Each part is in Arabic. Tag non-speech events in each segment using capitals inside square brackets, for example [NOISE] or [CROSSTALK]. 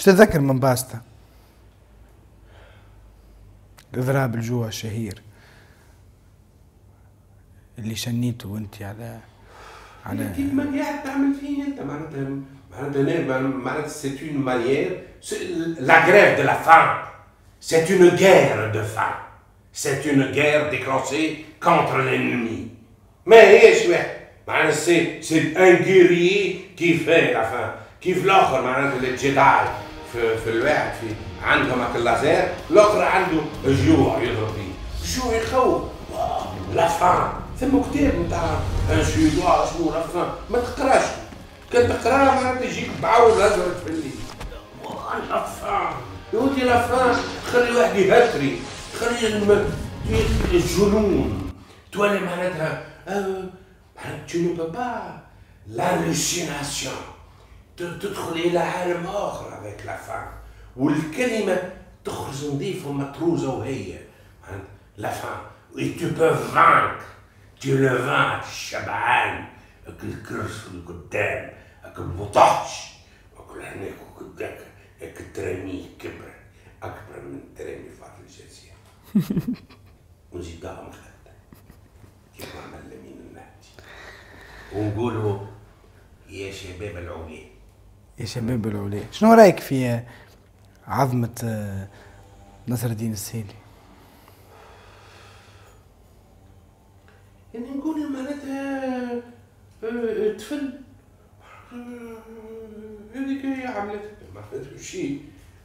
إيش تتذكر من باستا؟ الاضراب الجوع الشهير اللي شنيته وانت على على كيف ما قاعد تعمل فيه انت معناتها معناتها معناتها سي اون مانيير لا غريف دو لا فام سي اون غير دو فام سي اون غير ديكلونسي كونتر لانمي ما هيش واحد معناتها سي سي ان غيري كي في لا فام كيف الآخر معناتها الجداي في, في الواحد في عندهم هاك اللازير الآخر عنده الجوع يضرب فيه الجوع يخوف؟ لا فام ثم كتاب نتاع أن شنو لا فام ما تقراش. كان تقراه معناتها يجيك بعول في الليل. لا فام يا ودي لا فام خلي واحد يهتري. خلي الجنون. تولي معناتها معناتها tu ne peux pas l'hallucination تدخل إلى عالم آخر la femme. والكلمة تخرج نظيفة ومطروزة وهي. لا فام et tu peux vaincre. Tu le vaincre الشبعان. الكرش اللي قدام المطحش أكل هناك وقدامك. هيك تراميه كبر أكبر من ترامي فاضل الجزيرة. [LAUGHS] ونزيدها مخدة كما عمل لمين النهدي ونقولوا يا شباب العليا يا شباب العليا شنو رأيك في عظمة آه، نصر الدين السيلي؟ يعني نقول معناتها آه، تفل هذيك هي عملت. ما عملت شيء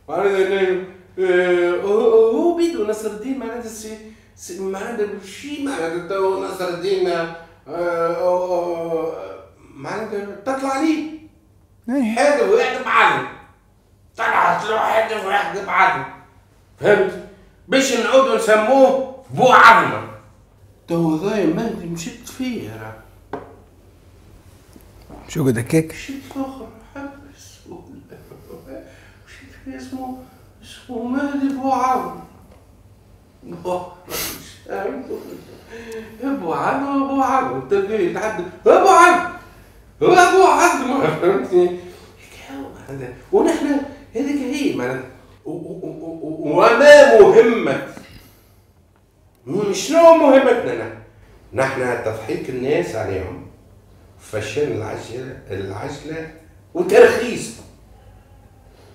معناتها هو بيدو نصر الدين معناتها معناتها شيء معناتها نصر الدين معناتها تطلع عليه هذا واحد معلم. طلعت له هذا واحد معلم. فهمت؟ باش نعودوا نسموه بو عظمة. تو ذاي ما مشيت فيه راه. شو قد هكاك؟ مشيت آخر حبس مشيت اسمه اسمه مهدي بو عظم ابو عم ابو عم تلقاه يتحدث؟ ابو عم هو ابو عم فهمتني؟ ونحن هذيك هي معناتها وما مهمة. شنو مهمتنا نحن؟ تضحيك الناس عليهم. فشل العجلة العجلة وترخيص.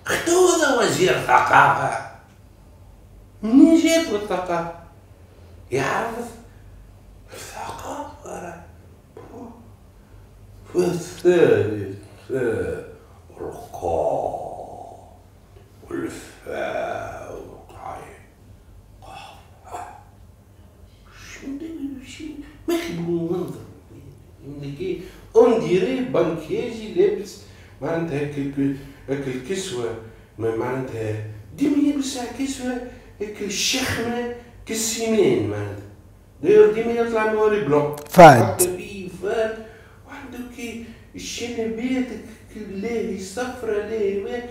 خذوا وزير ثقافة منين جات الثقافة يعرف الثقافة؟ والثالث رقاء والفاء والقعين شنو ما يحبوا منظر كي اون ديري بنكيجي لابس معناتها هيك هيك الكسوة معناتها ديما يلبس كسوة هيك الشخمة كالسيمان معناتها داير ديما يطلع نوري بلون وعنده كي الشنبات لاهي صفرة لاهي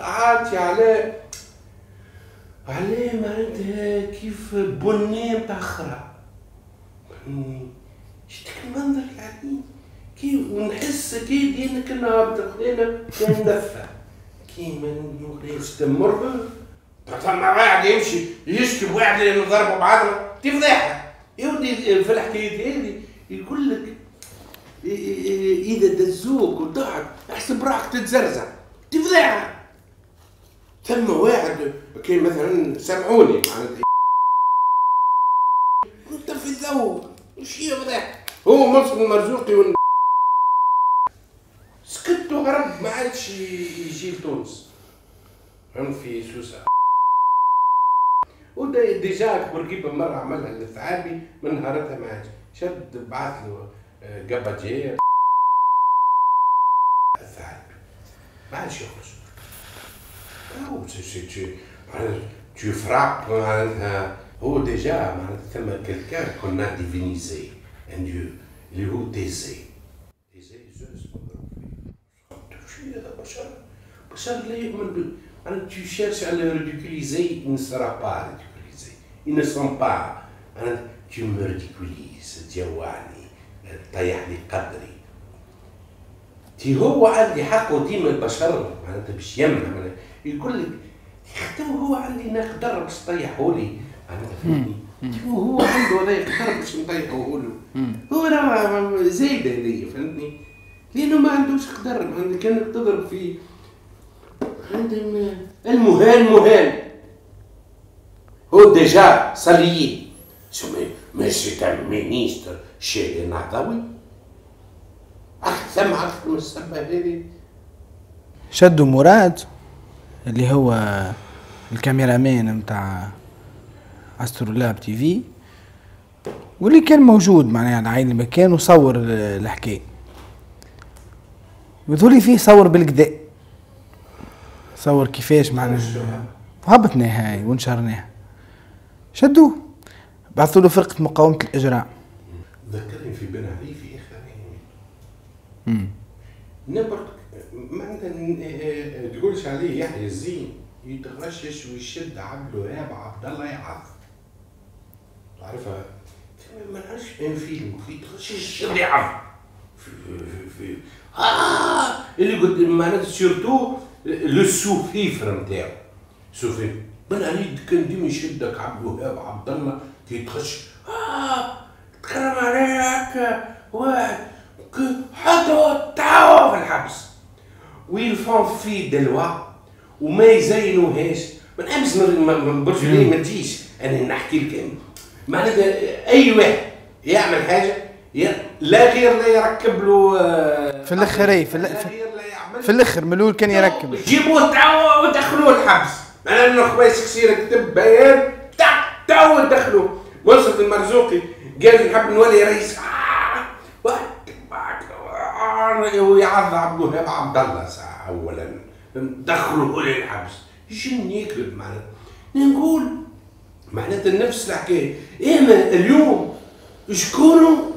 عاطي على عليه. معناتها كيف بني متأخرة. شتك المنظر العجيب كي ونحس كي دينا كنا هابط خلينا كان دفع كي ما نستمر مع واحد يمشي يشكي بواحد اللي نضربوا بعضنا دي فضيحه يودي في الحكاية هذه يقول لك إذا دزوك وضعك احسب راحك تتزرزع. دي فضيحه ثم واحد كي مثلا سمعوني معناتها. انت في الذوق وش هي فضيحة؟ هو مصر مرزوقي ون... سكت وهرب ما عادش يجي لتونس. فهمت في سوسة. ودا déjà بورقيبه مرة عملها للثعابي من نهارتها ما عادش. شد بعث له. قبجيه الثعابي ما عادش يخرج هو tu frappes معناتها هو ديجا معناتها ثم كلكان كنا ديفينيزي ان ديو اللي هو تيزي تيزي زوز شو هذا بشر بشر لا يؤمن أنا tu cherches à le ridiculiser, il ne sera pas ridiculisé. Ils ne sont pas. أنا tu me ridiculises جواني طيح لي قدري. تي هو عندي حقه ديما البشر معناتها باش يمنع يقول لك تو هو عندي نقدر باش طيحوا لي. معناتها فهمتني؟ هو عنده هذا يقدر باش نطيحوا له. هو راه زايد هذيا فهمتني؟ لأنه ما عندوش قدر كان تضرب في عندهم المهان مهان. هو déjà mais c'est un ministre. شيري نهضوي ثم أكثر من السبه هذه شدوا مراد اللي هو الكاميرامان نتاع Astrolabe TV. واللي كان موجود معناها على عين المكان وصور الحكاية. لي فيه صور بالكدا صور كيفاش معناها هبطناها هاي ونشرناها. شدوه. بعثوا له فرقة مقاومة الإجراء. ذكرني في بن علي في آخر نبرك ما انت تقولش عليه يحيى الزين يتغشش ويشد عبد الوهاب عبد الله يعرف تعرفها ما نعرفش ان فيلم يتغشش يشد يعرف في, في, في آه اللي قلت معناتها سيرتو لو سوفيفر نتاعو سوفيفر بن علي كان ديما يشدك عبد الوهاب عبد الله كي تخش آه عليه هكا واحد. حطوا تعاو في الحبس. ويلفون في دلوا وما يزينوهاش. من أمس من برج ليه ما تجيش. أنا نحكي لك معناتها أي واحد يعمل حاجة لا غير لا يركب له آه، في الأخر اي في, في الأخر ملول كان يركب. جيبوه تعاو ودخلوه الحبس. أنا من خويا كثير كتب بيان. تاع تعاو دخلوه منصف المرزوقي. قال نحب نولي رئيس ويعرض عبد الوهاب عبد الله. ساعة أولا. دخلوا للحبس جن يكذب معناتها نقول معناتها نفس الحكاية. إما اليوم؟ شكون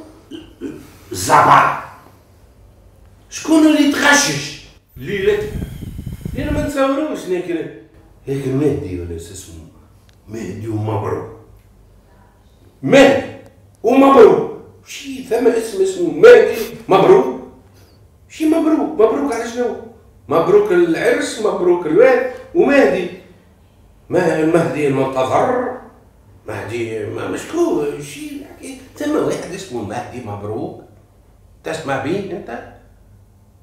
زبع شكون اللي تغشش ليلة. أنا ما نتصوروش لكن هيك مهدي ولا اسمه مهدي ومبروك مهدي. ومبروك. شي ثم اسم اسمه مهدي مبروك. شي مبروك. مبروك على شنو؟ مبروك العرس مبروك الواد ومهدي. ما المهدي المنتظر؟ مهدي ما مشكور شي ثم واحد اسمه مهدي مبروك. تسمع بيه انت؟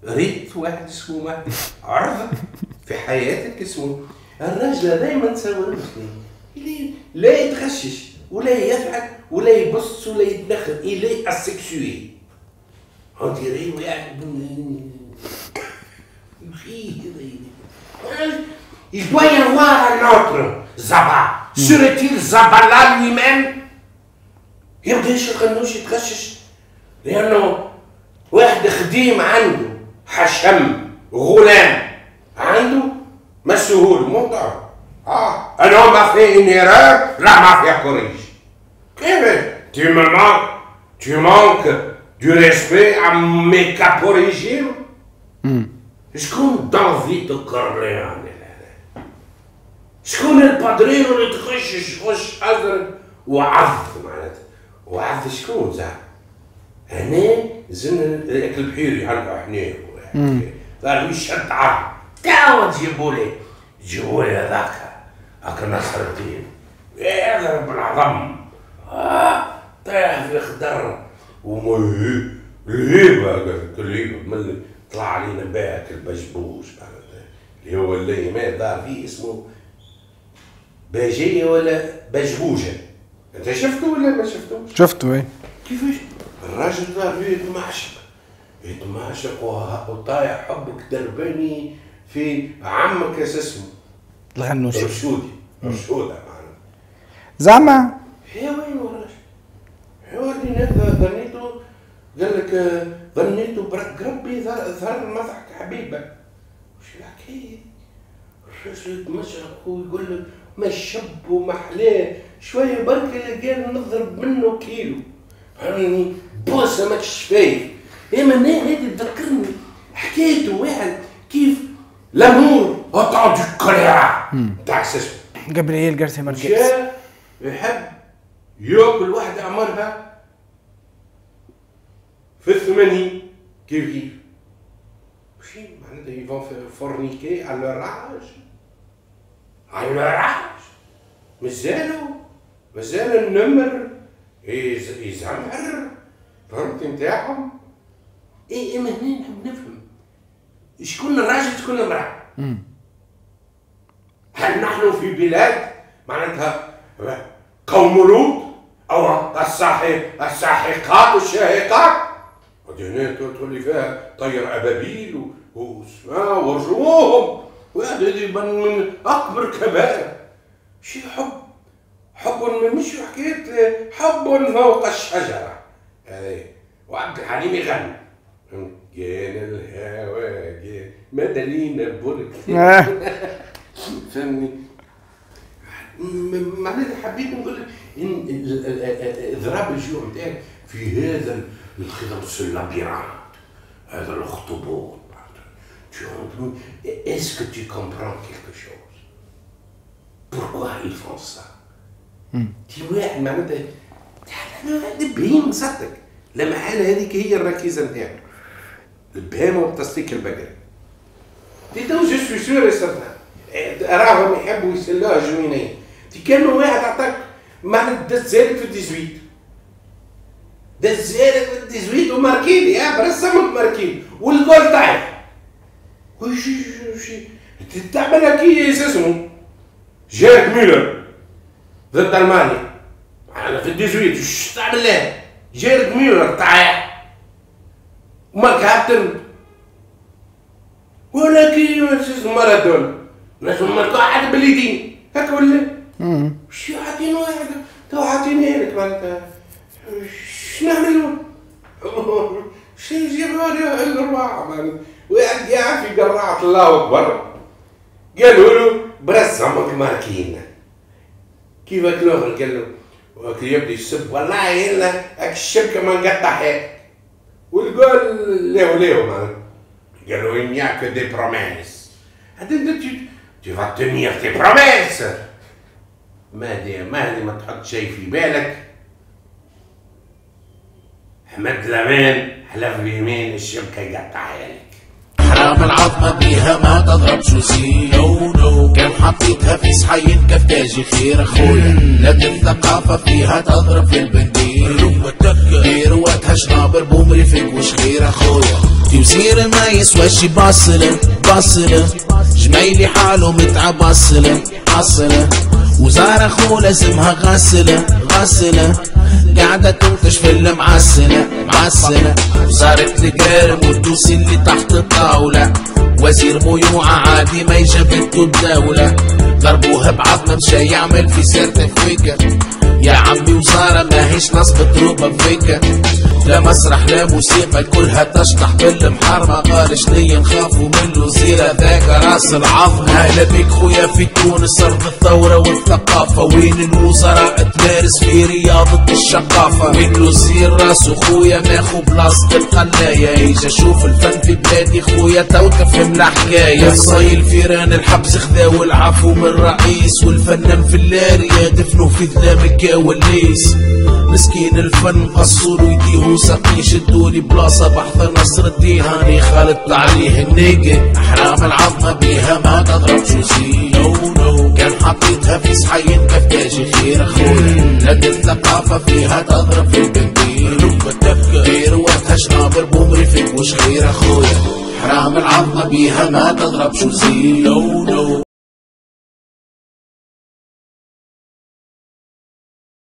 ريت واحد اسمه مهدي. عرض في حياتك اسمه. الرجل دائما تصور اللي لا يتغشش. ولا يفعل ولا يبص ولا يتدخل الي اسكسوي On dirait, Il doit y avoir un autre Zaba. Serait-il Zabala lui-même? يبداش القنوش يتغشش لأنه واحد خديم عنده حشم غلام عنده مسؤول موضع آه أنا ما في erreur. لا ما في كوريج كيف tu me manques. Tu manques du respect à mes caporégime شكون دافيد القرياني شكون البادرين اللي تخش يخش ازرق وعض معناتها وعض شكون زعما هنا زن البحيري هلقا حنين قال يشد عض تاو تجيبوا لي جيبوا لي هذاك هاك نصر الدين يضرب العظم آه طيح في خضر وما الهيبة قالت الهيبة من طلع علينا باك البجبوش اللي هو اللي ما دار فيه اسمه باجية ولا بجبوجة. أنت شفته ولا ما شفتوش؟ شفته إيه. كيفاش؟ الراجل دار فيه يتمعشق يتمعشق وطايح حبك درباني في عمك اسمه الغنوشي رشودي. رشودة معنا زعما هي وين الراجل؟ وريني ظنيته لك ظنيته برك ربي ظهر مضحك حبيبة. وش الحكاية؟ الرجل يتمشق ويقول لك ما الشب وما حلاه شوية برك قال نضرب منه كيلو. فهمني بوسة ما شفايف اما أنا هذه تذكرني حكايته واحد كيف؟ لامور دو كوليرا تاع سيسو جابرييل جارسيا ماركيز يحب يأكل واحدة عمرها في الثمانين كيف كيف ماشي معناتها يفون فورنيكي على الراج على راس مازالوا مازال النمر يزمر فهمت نتاعهم اي اما هنا نحب نفهم شكون الراجل شكون المرأة هل نحن في بلاد معناتها قوم لوط أو الساحقات والشاهقات هنا تقول لي فيها طير أبابيل وأسماء ورجوهم وهذه من, من أكبر كبائر. شي حب. حب مش حكايه حب فوق الشجرة. هذه وعبد الحليم يغني. كان الهوى ما دلينا برك [LAUGHS] فهمني؟ معناتها حبيت نقول إن اضراب الجوع نتاعك في هذا dans ce labyrinthe, dans l'orthobone. Tu rentres. Est-ce que tu comprends quelque chose? Pourquoi ils font ça? Tu vois, même des bimes, ça te. La mahala هذيك هي الركيزه نتاعك. البيمو تصليك البقر. تي تو جو سو سور راهم يحبوا يسلوها جوينين. تي كانوا واحد عطاك معنى دزيت في 18. دزيرك بالديزويت وماركيني يا برسمك ماركين والجول تاعي. وش تعمل هكي إيه اساسهم جاك ميلر. ضد ألمانيا. أنا في الديزويت وش تعمل له جيرد ميلر تاعي ومارك هابتن ولكن مارادونا ناس ماركو واحد باليدين هكا ولا؟ شو عاطين واحد؟ تو عاطيني هيك معناتها. شنو؟ شو يجيبوا لي الرواح واحد قاعد في قراعة الله أكبر. قالوا له برسمك ماركينا كيف الآخر قال له وكي يبدا يسب والله إلا هاك الشبكة ما نقطع هيك والقول ليه ليه قالوا il n'y a que des promesses tu vas tenir tes promesses مهدي مهدي ما تحط شيء في بالك. حمد لمان حلف بيمين الشبكة يقطعها لك حرام العظمة بيها ما تضرب شو نو نو كان حطيتها في صحين كفتاجي خير أخويا. لكن الثقافة فيها تضرب في البنديل. بيروتها شنابر بومريفك وش خير أخويا. تيوزير ما يسواش باصلة باصلة. جميلي حاله متعب باصلة باصلة. وزارة خو لازمها غسلة غسلة قاعدة تنتش في المعسلة معسلة وصارت القارم والدوسي اللي تحت الطاولة. وزير ميوعة عادي ما يجبدوا الدولة. ضربوها بعظمة مشى يعمل في سيرتيفيكا يا عمي وزارة ما هيش نصب تروبة فيكا لا مسرح لا موسيقى كلها تشطح. بالمحرمة قال شنيا نخافوا من الوزيرة ذاك راس العظمة هلا بك خويا في تونس أرض الثورة والثقافة. وين الوزراء؟ تمارس في رياضة الشقافة. وين الوزير راسه خويا؟ ماخو بلاصة القلاية يجي أشوف الفن في بلادي خويا تو تفهم الحكاية. صايل فيران الحبس خذاو العفو من الرئيس. والفنان في اللارية دفنوا في ذلك والليس مسكين الفن قصوا يديه وسقي شدولي بلاصة بحضر نصر الديهاني خالد عليه النيجي أحرام العظمة بيها ما تضرب شو نو نو كان حطيتها في صحين كفتاجي خير أخويا. لكن الثقافة فيها تضرب في البنتين بيروتها شنابر بومري فيك وش خير أخويا. حرام العظمة بيها ما تضرب شو نو نو